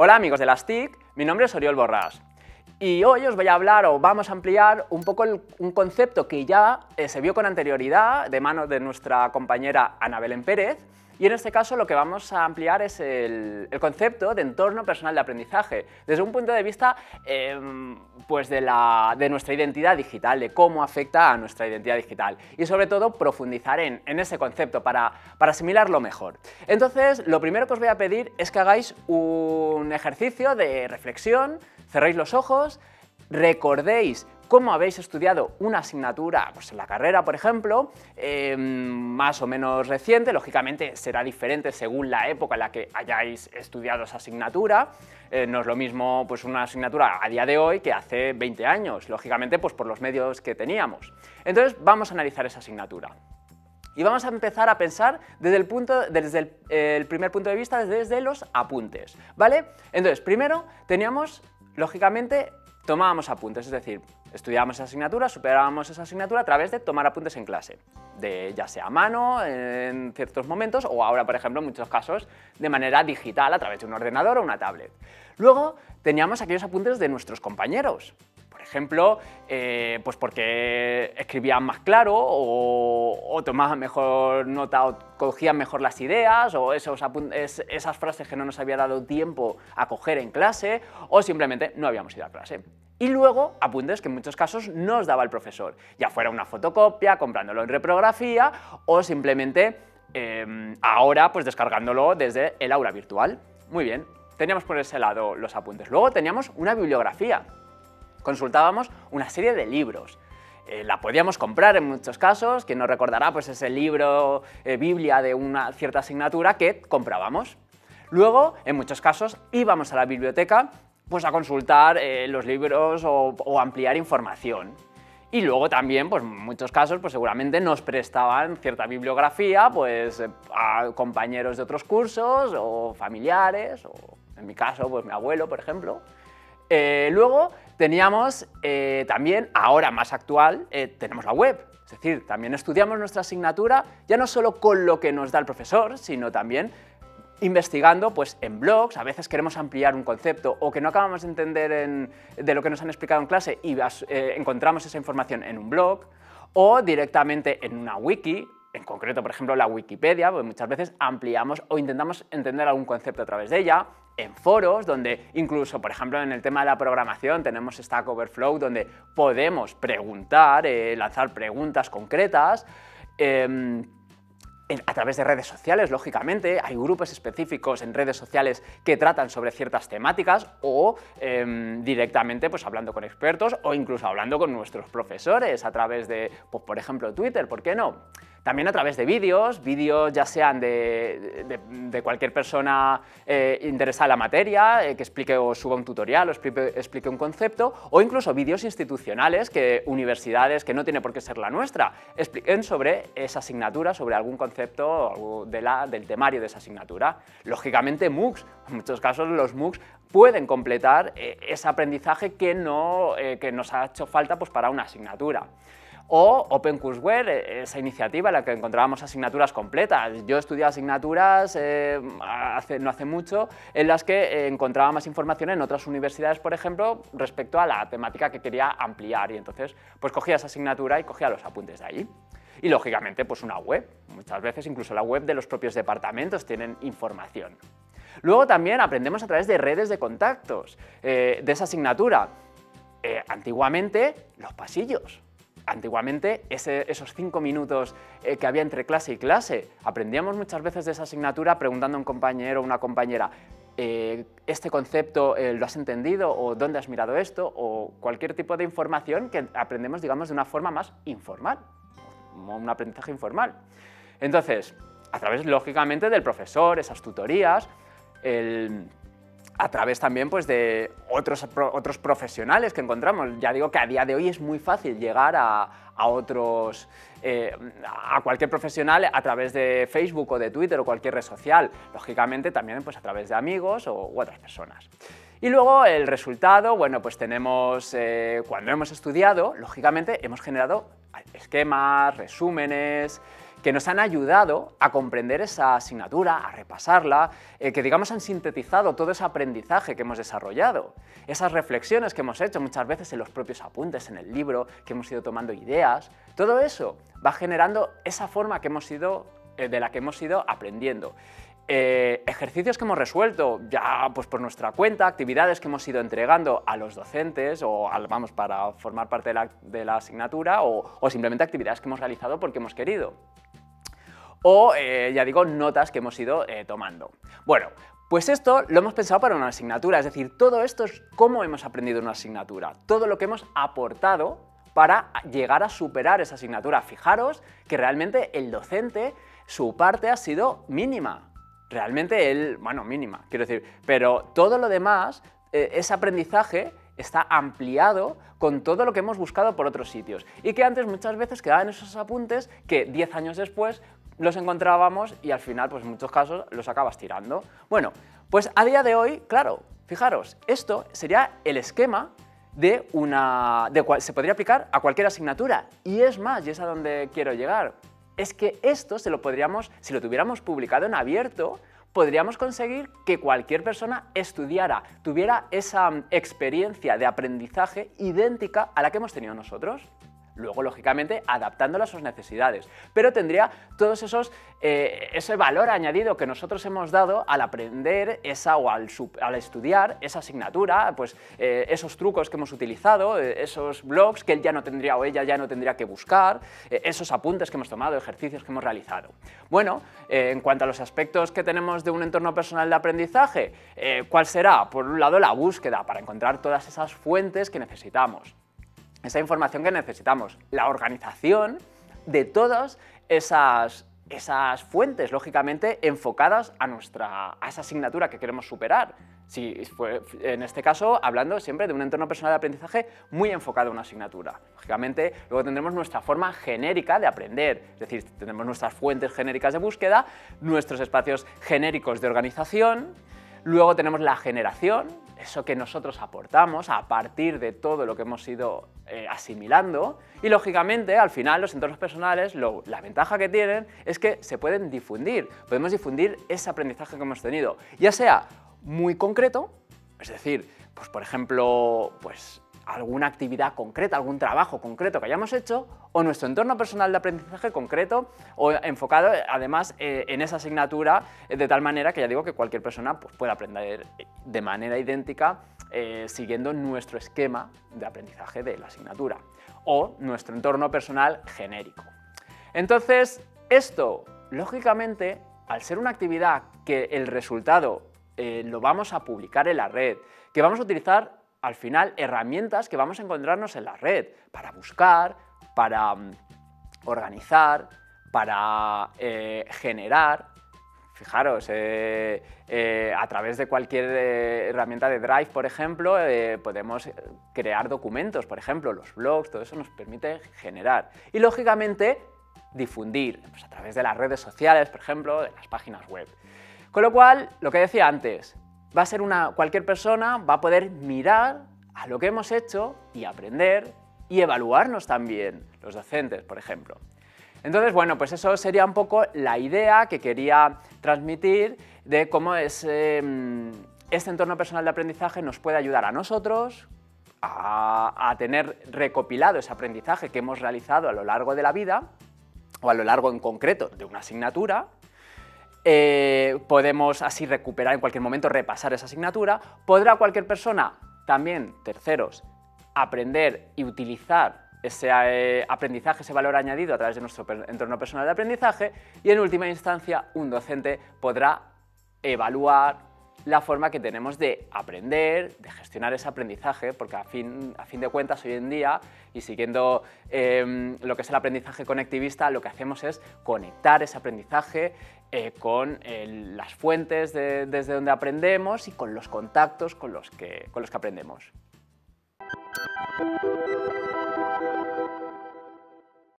Hola amigos de las TIC, mi nombre es Oriol Borrás. Y hoy os voy a hablar o vamos a ampliar un poco un concepto que ya eh, se vio con anterioridad de mano de nuestra compañera Ana Belén Pérez y en este caso lo que vamos a ampliar es el, concepto de entorno personal de aprendizaje, desde un punto de vista em, pues de, la, de, nuestra identidad digital, de cómo afecta a nuestra identidad digital y sobre todo profundizar en, en ese concepto para, para asimilarlo mejor. Entonces, lo primero que os voy a pedir es que hagáis un ejercicio de reflexión, cerréis los ojos, recordéis cómo habéis estudiado una asignatura, pues en la carrera, por ejemplo, em, más o menos reciente, lógicamente será diferente según la época en la que hayáis estudiado esa asignatura, eh, no es lo mismo pues, una asignatura a día de hoy que hace 20 años, lógicamente pues, por los medios que teníamos. Entonces vamos a analizar esa asignatura. Y vamos a empezar a pensar desde el, punto, desde el primer punto de vista, desde los apuntes, ¿vale? Entonces, primero teníamos, lógicamente, tomábamos apuntes, es decir, estudiábamos esa asignatura, superábamos esa asignatura a través de tomar apuntes en clase, de, ya sea a mano en ciertos momentos o ahora, por ejemplo, en muchos casos, de manera digital a través de un ordenador o una tablet. Luego teníamos aquellos apuntes de nuestros compañeros, por ejemplo, eh, pues porque escribían más claro o, tomaban mejor nota o cogían mejor las ideas o esos esas frases que no nos había dado tiempo a coger en clase o simplemente no habíamos ido a clase. Y luego apuntes que en muchos casos nos daba el profesor, ya fuera una fotocopia, comprándolo en reprografía o simplemente em, ahora pues descargándolo desde el aula virtual. Muy bien, teníamos por ese lado los apuntes. Luego teníamos una bibliografía, consultábamos una serie de libros. Eh, la podíamos comprar en muchos casos, quien nos recordará pues ese libro, eh, Biblia de una cierta asignatura que comprábamos. Luego, en muchos casos, íbamos a la biblioteca pues a consultar eh, los libros o, ampliar información. Y luego también, pues en muchos casos, pues seguramente nos prestaban cierta bibliografía pues, eh, a compañeros de otros cursos o familiares, o en mi caso, pues mi abuelo, por ejemplo. Eh, luego teníamos también, ahora más actual, tenemos la web. Es decir, también estudiamos nuestra asignatura ya no solo con lo que nos da el profesor, sino también investigando pues, en blogs, a veces queremos ampliar un concepto o que no acabamos de entender de lo que nos han explicado en clase y eh, encontramos esa información en un blog o directamente en una wiki, en concreto, por ejemplo, la Wikipedia, porque muchas veces ampliamos o intentamos entender algún concepto a través de ella, en foros, donde incluso, por ejemplo, en el tema de la programación tenemos Stack Overflow, donde podemos preguntar, eh, lanzar preguntas concretas, em, a través de redes sociales, lógicamente, hay grupos específicos en redes sociales que tratan sobre ciertas temáticas o em, directamente pues, hablando con expertos o incluso hablando con nuestros profesores a través de, pues, por ejemplo, Twitter, ¿por qué no? También a través de vídeos, vídeos ya sean de, cualquier persona eh, interesada en la materia, eh, que explique o suba un tutorial o explique, un concepto, o incluso vídeos institucionales que universidades, que no tiene por qué ser la nuestra, expliquen sobre esa asignatura, sobre algún concepto del temario de esa asignatura. Lógicamente MOOCs, en muchos casos los MOOCs pueden completar eh, ese aprendizaje que, no, que nos ha hecho falta pues, para una asignatura o OpenCourseware, esa iniciativa en la que encontrábamos asignaturas completas. Yo estudié asignaturas eh, no hace mucho en las que eh, encontraba más información en otras universidades, por ejemplo, respecto a la temática que quería ampliar y entonces pues cogía esa asignatura y cogía los apuntes de ahí. Y lógicamente pues una web, muchas veces incluso la web de los propios departamentos tienen información. Luego también aprendemos a través de redes de contactos eh, de esa asignatura. antiguamente los pasillos, antiguamente esos cinco minutos eh, que había entre clase y clase, aprendíamos muchas veces de esa asignatura preguntando a un compañero o una compañera, eh, ¿este concepto eh, lo has entendido? ¿O dónde has mirado esto? O cualquier tipo de información que aprendemos, digamos, de una forma más informal, un aprendizaje informal. Entonces, a través, lógicamente, del profesor, esas tutorías, el a través también pues, de otros, otros profesionales que encontramos. Ya digo que a día de hoy es muy fácil llegar a, otros, eh, a cualquier profesional a través de Facebook o de Twitter o cualquier red social. Lógicamente también pues, a través de amigos o, u otras personas. Y luego el resultado, bueno, pues tenemos, eh, cuando hemos estudiado, lógicamente hemos generado esquemas, resúmenes, que nos han ayudado a comprender esa asignatura, a repasarla, eh, que digamos han sintetizado todo ese aprendizaje que hemos desarrollado, esas reflexiones que hemos hecho muchas veces en los propios apuntes, en el libro, que hemos ido tomando ideas, todo eso va generando esa forma que hemos ido, eh, de la que hemos ido aprendiendo. Eh, ejercicios que hemos resuelto ya pues por nuestra cuenta, actividades que hemos ido entregando a los docentes o vamos para formar parte de la, asignatura o, simplemente actividades que hemos realizado porque hemos querido. O, eh, ya digo, notas que hemos ido eh, tomando. Bueno, pues esto lo hemos pensado para una asignatura, es decir, todo esto es cómo hemos aprendido una asignatura, todo lo que hemos aportado para llegar a superar esa asignatura. Fijaros que realmente el docente, su parte ha sido mínima, realmente él, bueno, mínima, quiero decir, pero todo lo demás, eh, ese aprendizaje está ampliado con todo lo que hemos buscado por otros sitios y que antes muchas veces quedaban esos apuntes que 10 años después los encontrábamos y al final, pues en muchos casos, los acabas tirando. Bueno, pues a día de hoy, claro, fijaros, esto sería el esquema de una... de cual se podría aplicar a cualquier asignatura. Y es más, y es a donde quiero llegar es que esto se lo podríamos, si lo tuviéramos publicado en abierto, podríamos conseguir que cualquier persona estudiara, tuviera esa mm, experiencia de aprendizaje idéntica a la que hemos tenido nosotros luego lógicamente adaptándolo a sus necesidades, pero tendría todos esos, eh, ese valor añadido que nosotros hemos dado al aprender esa o al, estudiar esa asignatura, pues eh, esos trucos que hemos utilizado, eh, esos blogs que él ya no tendría o ella ya no tendría que buscar, esos apuntes que hemos tomado, ejercicios que hemos realizado. Bueno, en cuanto a los aspectos que tenemos de un entorno personal de aprendizaje, ¿cuál será? Por un lado la búsqueda para encontrar todas esas fuentes que necesitamos esa información que necesitamos, la organización de todas esas, esas fuentes, lógicamente, enfocadas a, nuestra, a esa asignatura que queremos superar. Si fue, en este caso, hablando siempre de un entorno personal de aprendizaje muy enfocado a una asignatura. Lógicamente, luego tendremos nuestra forma genérica de aprender, es decir, tendremos nuestras fuentes genéricas de búsqueda, nuestros espacios genéricos de organización, luego tenemos la generación, eso que nosotros aportamos a partir de todo lo que hemos ido eh, asimilando. Y lógicamente al final los entornos personales, la ventaja que tienen es que se pueden difundir, podemos difundir ese aprendizaje que hemos tenido, ya sea muy concreto, es decir, pues por ejemplo, pues alguna actividad concreta, algún trabajo concreto que hayamos hecho, o nuestro entorno personal de aprendizaje concreto, o enfocado además eh, en esa asignatura, eh, de tal manera que ya digo que cualquier persona pues, pueda aprender de manera idéntica eh, siguiendo nuestro esquema de aprendizaje de la asignatura, o nuestro entorno personal genérico. Entonces, esto, lógicamente, al ser una actividad que el resultado lo vamos a publicar en la red, que vamos a utilizar al final herramientas que vamos a encontrarnos en la red para buscar, para mm, organizar, para eh, generar. Fijaros, eh, eh, a través de cualquier herramienta de Drive, por ejemplo, podemos crear documentos, por ejemplo, los blogs, todo eso nos permite generar. Y lógicamente difundir, pues, a través de las redes sociales, por ejemplo, de las páginas web. Con lo cual, lo que decía antes, va a ser una, cualquier persona va a poder mirar a lo que hemos hecho y aprender y evaluarnos también, los docentes, por ejemplo. Entonces, bueno, pues eso sería un poco la idea que quería transmitir de cómo es, em, este entorno personal de aprendizaje nos puede ayudar a nosotros a tener recopilado ese aprendizaje que hemos realizado a lo largo de la vida, o a lo largo en concreto de una asignatura, eh, podemos así recuperar en cualquier momento, repasar esa asignatura. Podrá cualquier persona, también terceros, aprender y utilizar ese eh, aprendizaje, ese valor añadido a través de nuestro entorno personal de aprendizaje y en última instancia un docente podrá evaluar la forma que tenemos de aprender, de gestionar ese aprendizaje, porque a fin, a fin de cuentas hoy en día, y siguiendo em, lo que es el aprendizaje conectivista, lo que hacemos es conectar ese aprendizaje eh, con las fuentes desde donde aprendemos y con los contactos con los que, con los que aprendemos.